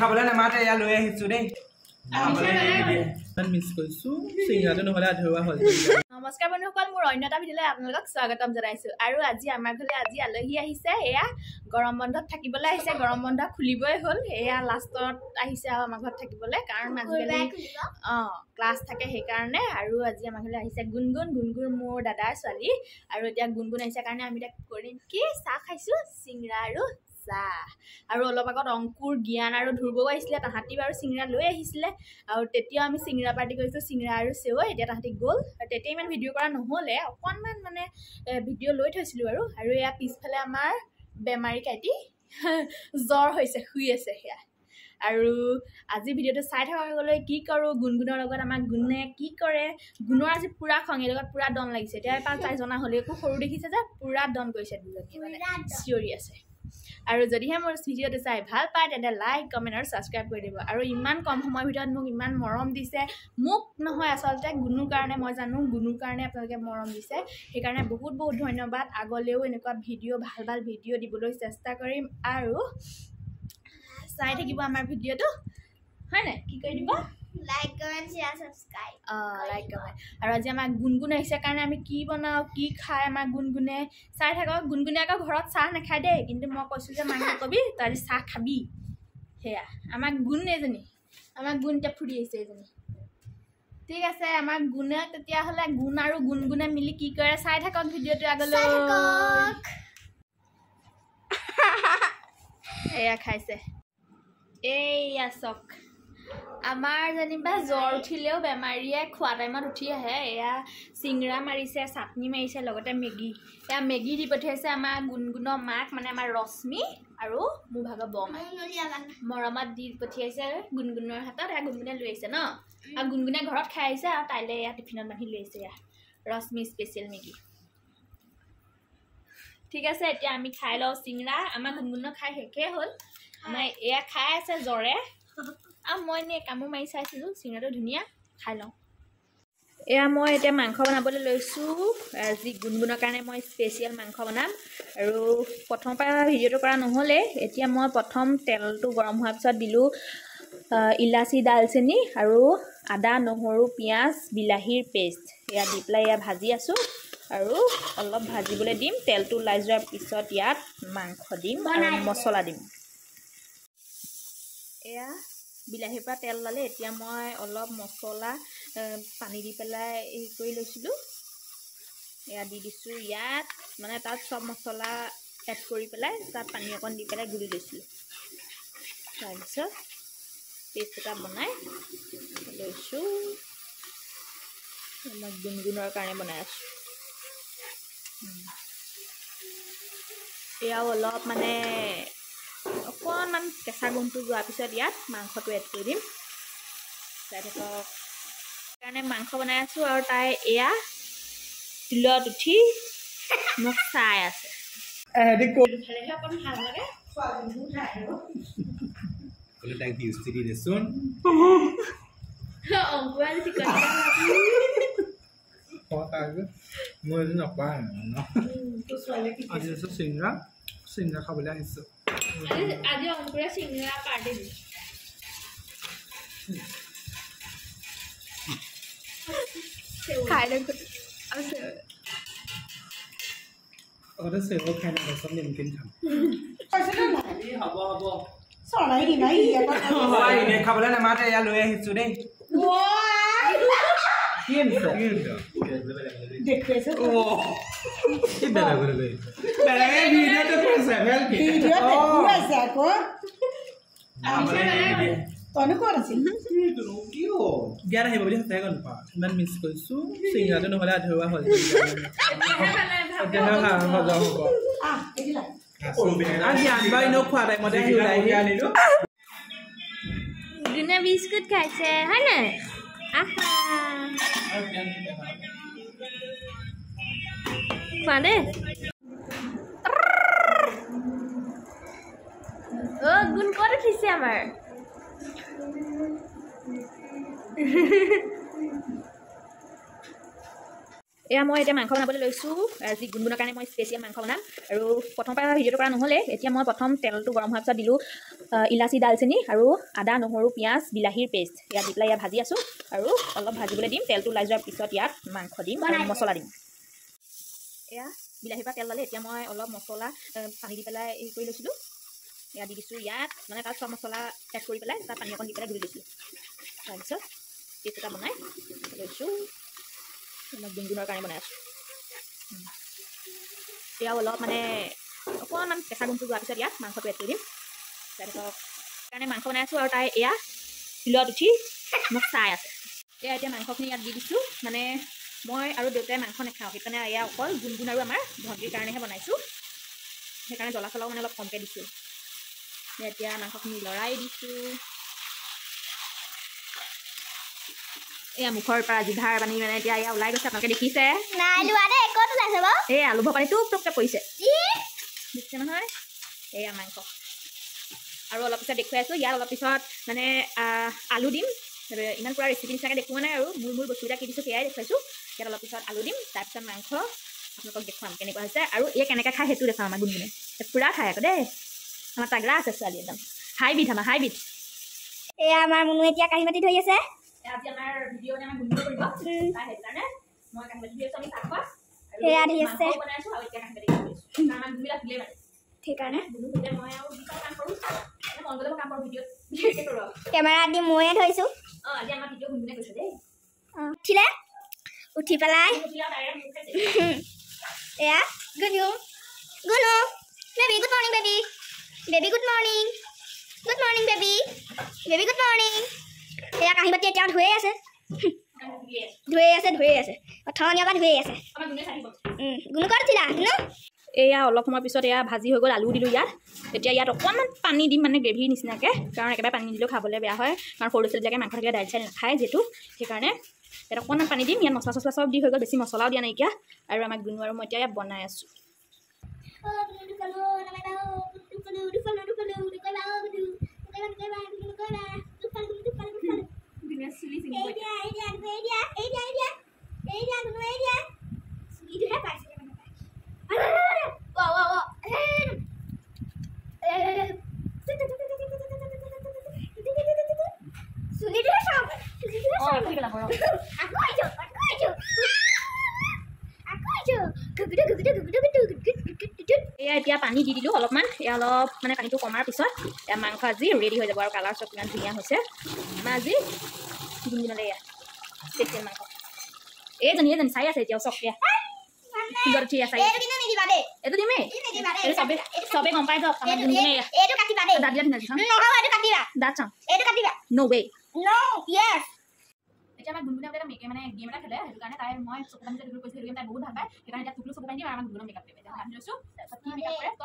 খাবলৈ নামাতে এয়া লৈ আহিছো দেই খাবলৈ নিদিয়ে। ইমান মিছ কৰিছোঁ চিঙৰাটো নহ'লে আধৰুৱা হ'ল নমস্কাৰ বন্ধুসকল মোৰ অন্য এটা ভিডিঅ'লৈ আপোনালোকক স্বাগতম জনাইছোঁ আৰু আজি আমাৰ ঘৰলৈ আজি আলহী আহিছে এয়া গৰম বন্ধত থাকিবলৈ আহিছে গৰম বন্ধ খুলিবই হ'ল এয়া লাষ্টত আহিছে আৰু আমাৰ ঘৰত থাকিবলৈ কাৰণ আজিকালি অঁ ক্লাছ থাকে সেইকাৰণে আৰু আজি আমাৰ ঘৰলৈ আহিছে গুণগুণ গুণগুণ মোৰ দাদাৰ ছোৱালী আৰু এতিয়া গুণগুণ আহিছে কাৰণে আমি এতিয়া কৰিম কি চাহ খাইছোঁ চিংৰা আৰু চাহ আৰু অলপ আগত অংকুৰ জ্ঞান আৰু ধ্ৰুৱও আহিছিলে তাহাঁতি বাৰু চিংৰা লৈ আহিছিলে। আৰু তেতিয়াও আমি চিংৰা পাৰ্টি কৰিছোঁ চিংৰা আৰু চেৱৈ এতিয়া তাহাঁতি গ'ল। আৰু তেতিয়া ইমান ভিডিঅ' কৰা নহ'লে অকণমান মানে ভিডিঅ' লৈ থৈছিলোঁ আৰু। আৰু এয়া পিছফালে আমাৰ বেমাৰী কাইটি জ্বৰ হৈছে শুই আছে সেয়া। আৰু আজি ভিডিঅ'টো চাই থকালৈ কি কৰোঁ গুণগুণৰ লগত আমাৰ গুণে কি কৰে? গুণৰ আজি পূৰা খং এই লগত পূৰা দন লাগিছে। এতিয়া এপাক তাই জনা হ'লে একো সৰু দেখিছে যে পূৰা দন কৰিছে দুজনীয়ে মানে চিঞৰি আছে। আৰু যদিহে মোৰ ভিডিঅ'টো চাই ভাল পায় তেন্তে লাইক কমেণ্ট আৰু ছাবস্ক্ৰাইব কৰি দিব। আৰু ইমান কম সময়ৰ ভিতৰত মোক ইমান মৰম দিছে। মোক নহয় আচলতে গুণুৰ কাৰণে মই জানো গুণুৰ কাৰণে আপোনালোকে মৰম দিছে। সেইকাৰণে বহুত বহুত ধন্যবাদ। আগলৈও এনেকুৱা ভিডিঅ' ভাল ভাল ভিডিঅ' দিবলৈ চেষ্টা কৰিম আৰু চাই থাকিব আমাৰ ভিডিঅ'টো হয় নাই? কি কৰি দিব? লাইক কমেণ্ট শ্বেয়াৰ ছাবস্ক্ৰাইব অঁ লাইক কমেণ্ট আৰু আজি আমাৰ গুণগুণ আহিছে কাৰণে আমি কি বনাওঁ কি খায় আমাৰ গুণগুণে চাই থাকক। গুণগুণে আকৌ ঘৰত চাহ নাখায় দেই। কিন্তু মই কৈছোঁ যে মাক নকবি তই আজি চাহ খাবি। সেয়া। আমাৰ গুণ এজনী। আমাৰ গুণ এতিয়া ফুৰি আহিছে এজনী। ঠিক আছে আমাৰ গুণে তেতিয়াহ'লে গুণ আৰু গুণগুণে মিলি কি কৰে চাই থাকক ভিডিঅ'টো আগলৈ। এয়া খাইছে। এইয়া চক। আমাৰ যেনিবা জ্বৰ উঠিলেও বেমাৰীয়ে খোৱা টাইমত উঠি আহে। এয়া চিংৰা মাৰিছে চাটনি মাৰিছে লগতে মেগী। এয়া মেগী দি পঠিয়াইছে আমাৰ গুণগুণৰ মাক মানে আমাৰ ৰশ্মি আৰু মোৰ ভাগৰ বৰমাই। মৰমত দি পঠিয়াইছে গুণগুণৰ হাতত এয়া গুণগুণে লৈ আহিছে ন? আৰু গুণগুণে ঘৰত খাই আহিছে আৰু তাইলৈ এয়া টিফিনত বান্ধি লৈ আহিছে এয়া। Rashmi special Maggi. ঠিক আছে এতিয়া আমি খাই লওঁ চিংৰা। আমাৰ গুণগুণৰ খাই শেষেই হ'ল। আমাৰ এয়া খাই আছে জ্বৰে। আৰু মই এনেই কামো মাৰি চাইছিলোঁ চিঙৰাটো ধুনীয়া খাই লওঁ। এয়া মই এতিয়া মাংস বনাবলৈ লৈছোঁ আজি গুণগুণৰ কাৰণে মই স্পেচিয়েল মাংস বনাম। আৰু প্ৰথমৰ পৰা ভিডিঅ'টো কৰা নহ'লে এতিয়া মই প্ৰথম তেলটো গৰম হোৱাৰ পিছত দিলোঁ ইলাচি দালচেনি আৰু আদা নহৰু পিঁয়াজ বিলাহীৰ পেষ্ট। এয়া দি পেলাই এয়া ভাজি আছোঁ আৰু অলপ ভাজিবলৈ দিম। তেলটো ওলাই যোৱাৰ পিছত ইয়াত মাংস দিম আৰু মছলা দিম। এয়া বিলাহীৰ পৰা তেল ওলালে এতিয়া মই অলপ মছলা পানী দি পেলাই হেৰি কৰি লৈছিলোঁ। এয়া দি দিছোঁ ইয়াত মানে তাত চব মছলা এড কৰি পেলাই তাত পানী অকণ দি পেলাই গুলি লৈছিলোঁ। তাৰপিছত পেষ্ট এটা বনাই লৈছোঁ। মই গুণগুণৰ কাৰণে বনাই আছোঁ। এয়াও অলপ মানে অকণমান কেঁচা গোন্ধটো যোৱাৰ পিছত ইয়াত মাংসটো এড কৰি দিম। চাই থাকক সেইকাৰণে মাংস বনাই আছোঁ আৰু তাই এয়া তিলত উঠি মোক চাই আছে। এহেঁতি কৈ ভালেহে অকণ ভাল লাগে বোলে তাইক ভিউজটো দি দেচোন অংকুৰা যদি চিকন মই এদিন নপাওঁ ন আজি আছোঁ চিঙৰা চিঙৰা খাবলৈ আহিছোঁ আজি আজি অংকুৰে চিঙৰা পাৰ্টি দিম খাই লৈ আগতে চেৱ খাই নাপাওঁ চব নিমকিন খাম হ'ব হ'ব চৰাই কি নাই হয়, এনেই খাবলৈ নামাতে এয়া লৈ আহিছো দেই কি আনিছে দেখুৱাইছে কি বেলেগলৈ লৈ বেলেগে ভিডিঅ'টো কৈছে ভালকে ভিডিঅ' দেখুৱাইছে আকৌ খাবলৈ নিদিয়ে। তইনো ক'ত আছিল কি হ'ল জ্ঞান আহিব বুলি সঁচাই গম নাপাওঁ ইমান মিছ কৰিছোঁ চিঙৰাটো নহ'লে আধৰুৱা হ'ল তেতিয়াহে ভাল হজম হ'ব আহ দেখিলা আৰু জ্ঞান বাৰু এনেও খোৱা টাইমতে আহি ওলাই আহি আনিলো গুণে বিস্কুট খাইছে হয় নাই আহা খোৱা দেই অ' গুণ ক'ত উঠিছে আমাৰ এয়া মই এতিয়া মাংস বনাবলৈ লৈছোঁ আজি গুণগুণৰ কাৰণে মই স্পেচিয়েল মাংস বনাম আৰু প্ৰথমৰ পৰা ভিডিঅ'টো কৰা নহ'লে এতিয়া মই প্ৰথম তেলটো গৰম হোৱাৰ পিছত দিলোঁ ইলাচি দালচেনি আৰু আদা নহৰু পিঁয়াজ বিলাহীৰ পেষ্ট ইয়াত দি পেলাই ইয়াত ভাজি আছোঁ আৰু অলপ ভাজিবলৈ দিম তেলটো ওলাই যোৱাৰ পিছত ইয়াত মাংস দিম আৰু মছলা দিম এয়া বিলাহীৰ পৰা তেল ল'লে এতিয়া মই অলপ মছলা পানী দি পেলাই হেৰি কৰি লৈছিলোঁ। ইয়াত দি দিছোঁ ইয়াত মানে তাত চব মছলা এড কৰি পেলাই তাত পানী অকণ দি পেলাই গুলি লৈছিলোঁ তাৰপিছত পেষ্ট এটা বনাই লৈছোঁ। গুণগুণৰ কাৰণে বনাই আছোঁ। এয়াও অলপ মানে অকণমান কেঁচা গুণটো যোৱাৰ পিছত ইয়াত মাংসটো এড কৰি দিম। তাৰপিছত কাৰণে মাংস বনাই আছোঁ আৰু তাই এয়া শিলত উঠি মোক চাই আছে। এয়া এতিয়া মাংসখিনি ইয়াত দি দিছোঁ মানে মই আৰু দেউতাই মাংস নাখাওঁ সেইকাৰণে এয়া অকল গুণগুণ আৰু আমাৰ ভণ্টিৰ কাৰণেহে বনাইছোঁ। সেইকাৰণে জ্বলা চলাও মানে অলপ কমকৈ দিছোঁ। এতিয়া মাংসখিনি লৰাই দিছোঁ। এয়া মুখৰ পৰা জিভাৰ পানী মানে এতিয়া এয়া ওলাই গৈছে আপোনালোকে দেখিছে? এই আলু ভপানী টুক টুককৈ পৰিছে। দেখিছে নহয়? এয়া মাংস। আৰু অলপ পিছত দেখুৱাই আছোঁ ইয়াত অলপ পিছত মানে আলু দিম। ইমান পূৰা ৰেচিপি নিচিনাকৈ দেখুওৱা নাই আৰু। মোৰ মোৰ বস্তুকেইটা কি দিছোঁ সেয়াই দেখুৱাইছোঁ ইয়াত অলপ পিছত আলু দিম তাৰপিছত মাংস। আপোনালোকক দেখুৱাম কেনেকুৱা হৈছে আৰু এই কেনেকৈ খায় সেইটো দেখুৱাম আমাৰ গুণগুণে। পূৰা খায় আকৌ দেই। আমাৰ তাগৰা আছে ছোৱালী একদম। হাইব্ৰিড আমাৰ হাইব্ৰিড এয়া আমাৰ মুনু এতিয়া কাঁহী বাতি ধৰি আছে। সেয়া ধৰি আছোঁ। সেইকাৰণে কেমেৰা দি ময়ে ধৰিছোঁ। উঠিলে? উঠি পেলাই। এয়া Gunu Gunu baby good morning baby baby good morning good morning baby baby good morning এয়া কাঁহী বাতি এতিয়া ধুয়ে আছে। ধুয়ে আছে। ধুয়ে আছে অথনিৰ পৰা ধুয়ে আছে। গুণে ক'ত উঠিলা গুনু এয়া অলপ সময়ৰ পিছত এয়া ভাজি হৈ গ'ল আলু দিলোঁ ইয়াত। এতিয়া ইয়াত অকণমান পানী দিম মানে গ্ৰেভি নিচিনাকৈ কাৰণ একেবাৰে পানী দিলেও খাবলৈ বেয়া হয়। কাৰণ সৰু ছোৱালীবিলাকে মাংস থাকিলে দাইল চাইল নাখায় যিহেতু সেইকাৰণে ইয়াত অকণমান পানী দিম। ইয়াত মছলা চছলা চব দি হৈ গ'ল বেছি মছলাও দিয়া নাইকিয়া। আৰু আমাক গুণু আৰু মই এতিয়া ইয়াত বনাই আছোঁ। এয়া অলপ মানে পানীটো কমাৰ পিছত মাংস আজি ৰেডি হৈ যাব আৰু কালাৰ চব কিমান ধুনীয়া হৈছে। আমাৰ আজি এয়া মাংস। এইজনী এইজনী চাই আছে এতিয়া চব এয়া ফুলত উঠি আছে। এইটো দিমেই? এইটো চবেই চবেই গম পাই যাওক আমাৰ গুণগুণে এয়া। এইটো কাটিবা দেই। দাঁত দিয়া ধুনীয়া চাওঁ নহয় এইটো কাটিবা। দাঁত চাওঁ এইটো কাটিবা। ন' ৱে নো য়েছ এতিয়া আমাৰ গুণগুণে এটা মেকে মানে গেম এটা খেলে সেইটো কাৰণে তাই মই চকু পানী যে কৈছোঁ সেইটো গেম তাই বহুত ভাল পায়। সেইকাৰণে এতিয়া টুকলো চকু পানী দিম আৰু আমাৰ গুণগুণৰ মেকআপ কৰিব এতিয়া ভাবি লৈছোঁ তাৰপিছত কি মেকআপ কৰে?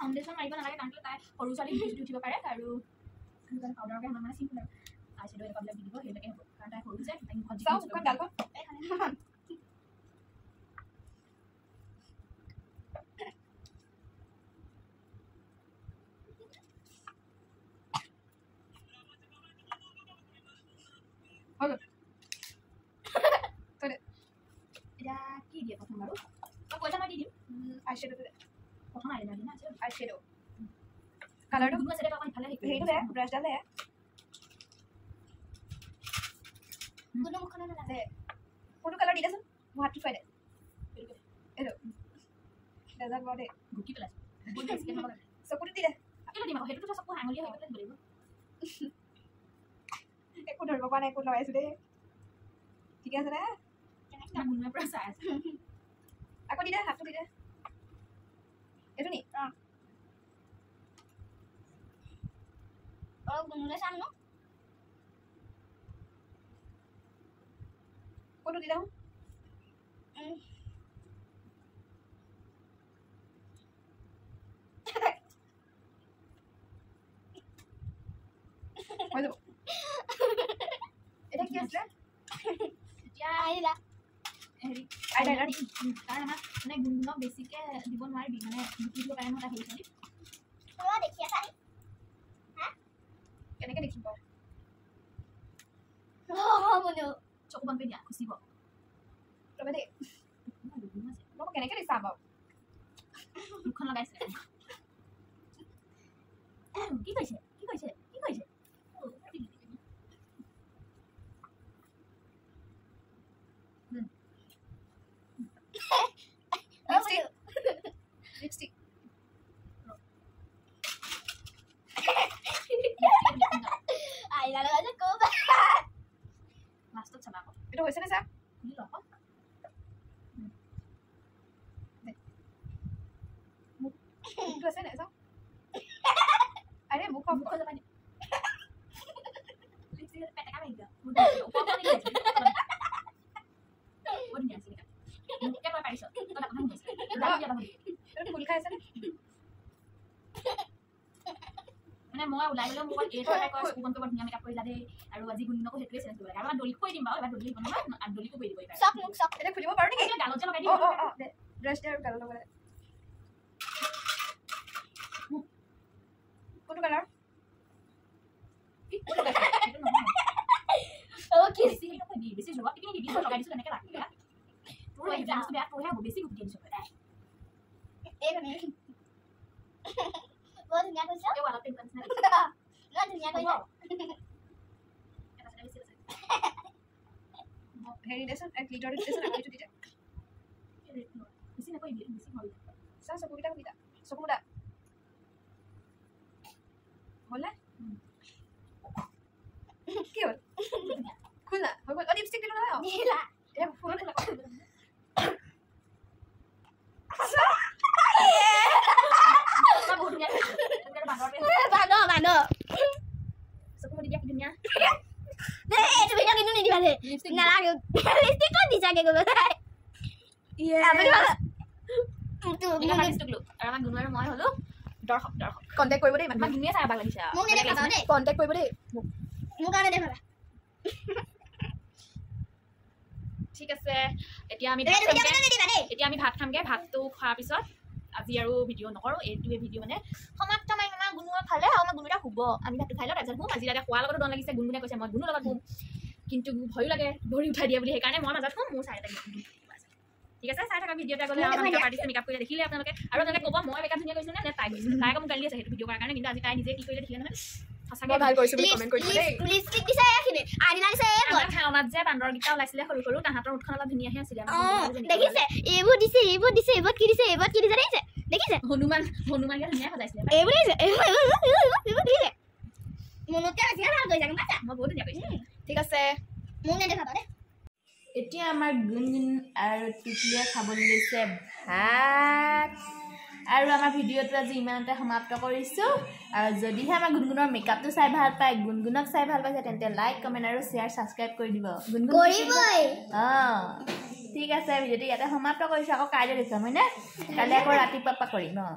ফাউণ্ডেশ্যন মাৰিব নালাগে কাৰণ কেলৈ তাই সৰু ছোৱালী উঠিব পাৰে আৰু সেইটো কাৰণে পাউডাৰকে আমাৰ মানে চিম্পল আৰু আই শ্বেডো এনেকুৱাবিলাক দি দিব সেইবিলাকে হ'ব কাৰণ তাই সৰু যে চাওঁ। গালখন এতিয়া কি দিয়ে প্ৰথম বাৰু তই পইচা মই দি দিম আই শ্বেডোটো দে প্ৰথম আইলাইনাৰ দিম আইশ্বেডো। কালাৰটো দে, হেৰিটো দে। দে ব্ৰাছডাল দে দে কোনটো কালাৰ দি দেচোন মোৰ হাতটো থৈ দে এইটো দেজাক বাৰু দে ঘুকি পেলাইছে। চকুটো দি দে? সেইটোতো চকু আঙুলিয়ে হৈ পেলাই দিব লাগিব। একো ধৰিব পৰা নাই একো লগাইছোঁ দেই ঠিকে আছে নে আছে। আকৌ দি দে হাতটো দি দে এইটো নি orang penulisan no kau tuh tidak Aduh. Ini kiasnya. Ya, ini lah. Ada ada. Karena mana gunung basicnya di bawah mana di mana di situ kalian mau tahu sih. Munu. চকু বন্ধ কৰি দিয়া খুচিব ৰ'বা দেই মই কেনেকৈ দি চাম বাৰু মুখখন লগাইছে কি কৰিছে কি কৰিছে কি কৰিছে অ, মুনু। লিপষ্টিক আহিলা লগত যে ক'বা। লাষ্টত চাবা আকৌ এইটো হৈছেনে চা খুলি লওঁ আকৌ মুখটো আছে নাই চাওঁ আৰে মুখৰ মুখত যাবা নি লিপষ্টিক পেটেকা মাৰি দিয়া মোৰ ধুনীয়া। ওপৰৰ পৰা দেখি আছে। বৰ ধুনীয়া আছে এইকেইটা। মোতকৈ তই পাৰিছ তই এটা কথা শুনিছ ওলাই দিয়া নহয়। এইটো খোল খাই আছেনে মানে মই ওলাই গ'লেও মোক অকল এইটো কয় চকুকণ বৰ ধুনীয়া মেকআপ কৰিলা দেই আৰু আজি গুণগুণকো সেইটোৱে চেঞ্জ কৰিব। লাগে আৰু দলিকো কৰি দিম বাৰু এবাৰ দলি দিব নহয় আৰু দলিকো কৰি দিব এইবাৰ। চক মোক চক। এতিয়া খুলিব পাৰোঁ নেকি? গালত যে লগাই দিম দে দে আৰু গালৰ লগত। কোনটো কালাৰ? বেছি টিপি নিদিবি মই লগাই দিছোঁ তেনেকৈ লাগে তোৰ এই বস্তু বেয়া তোৰহে হ'ব বেছি গুটি দিছোঁ। এই মানে। বৰ ধুনীয়া কৈছ। এই ৱালত পেইণ্ট নিচিনা বৰ ধুনীয়া কৈছ। এটা চাইডে বেছি আছে হেৰি দেচোন গ্লিটাৰটো দেচোন আকৌ এইটো দি দে বেছি নকৰিবি এইটো বেছি হ'ল চা চকুকেইটা খুলিটা চকু মুদা হ'লনে কি হ'ল খোল না হৈ গ'ল অঁ লিপষ্টিক দিলোঁ নহয় অঁ দিলা। এতিয়া ফুল তই বহুত ধুনীয়া কৰিছ তেনেকৈ বান্দৰ পেইণ্ট বান্দৰ, বান্দৰ। চকু মুদি দিয়া কি ধুনীয়া দেই, এইটো ভিডিঅ' কিন্তু নিদিবা দেই। নালাগে। লিপষ্টিক ক'ত দিছাগে গৈ পেলাই? আপুনি ভাল- মোকতো- এতিয়া মোক- ভাবিছোঁ গ্লো আৰু আমাৰ গুণ আৰু মই হ'লো। দৰ্শক দৰ্শক। কণ্টেক্ট কৰিব দেই ইমান ধুনীয়া চাই বাগ লাগিছে মোক নেদেখাবা দেই। কণ্টেক্ট কৰিব দেই। মোৰ কাৰণে দেখাবা। ঠিক আছে। এতিয়া আমি। এতিয়া আমি ভাত খামগে। ভাতটো খোৱাৰ পিছত আজি আৰু ভিডিঅ' নকৰোঁ। এইটোৱে ভিডিঅ' মানে সমাপ্ত। মাৰিম আমাৰ গুণৰ খালে আৰু আমাৰ গুণকেইটা শুব। আমি ভাতটো খাই লওঁ তাৰপিছত শুম। আজি ৰাতি খোৱাৰ লগতো দন লাগিছে। গুণগুণে কৈছে মই গুণৰ লগত শুম। কিন্তু ভয়ো লাগে ভৰি উঠাই দিয়ে বুলি। সেইকাৰণে মই মাজত মোৰ চাই থাকে ঠিক আছে চাই থকা ভিডিঅ'টা গ'লে আৰু মেকআপ আৰ্টিষ্ট মেকআপ কৰিলে দেখিলে আপোনালোকে। আৰু আপোনালোকে ক'ব মই মেকআপ ধুনীয়া কৰিছোঁ নে? তাই কৰিছোঁ? তাই আকৌ মোক গালি আছে সেইটো ভিডিঅ' কৰাৰ কাৰণে কিন্তু আজি তাই নিজে কি কৰিলে দেখিলে নহয়। সঁচাকৈ মই ভাল কৰিছোঁ বুলি লিপ- কমেণ্ট কৰিছোঁ দেই। লিপ- লিপষ্টিক দিছে এইখিনি। আইলিনা দিছে এই আমাৰ ভাওনাত যে বান্দৰকেইটা ওলাইছিলে সৰু সৰু তাহাঁতৰ উঠখন অলপ ধুনীয়াহে আছিলে। আমাৰ অ, গুণগুণৰ যেনেকুৱা দেখিছে? এইবোৰ দিছে এইবোৰ দিছে এইবোৰ কি দিছে এইবোৰ কি দিছে দেখিছে? দেখিছে? হনুমান হনুমানকে ধুনীয়া সজাইছিলে। এইবোৰ দিছে এইবোৰ এইবোৰ এইবোৰ এইবোৰ এইবোৰ কি দিছে। মোনোতকে বেছিহে ভাল কৰিছে গম পাইছা? মই বহুত ধুনীয়া কৰিছোঁ। ঠিক আছে। মোক নেদেখাবা দেই এতিয়া আমাৰ গুণগুণ আৰু টুটুলিয়ে খাবলৈ লৈছে ভাত। আৰু আমাৰ ভিডিঅ'টো আজি ইমানতে সমাপ্ত কৰিছোঁ। আৰু যদিহে আমাৰ গুণগুণৰ মেকআপটো চাই ভাল পায় গুণগুণক চাই ভাল পাইছে তেন্তে লাইক কমেণ্ট আৰু শ্বেয়াৰ ছাবস্ক্ৰাইব কৰি দিব। গুণগুণ অঁ। ঠিক আছে ভিডিঅ'টো ইয়াতে সমাপ্ত কৰিছোঁ আকৌ কাইলৈ দেখুৱাম হয়নে? কাইলৈ আকৌ ৰাতিপুৱা পৰা কৰিম অঁ।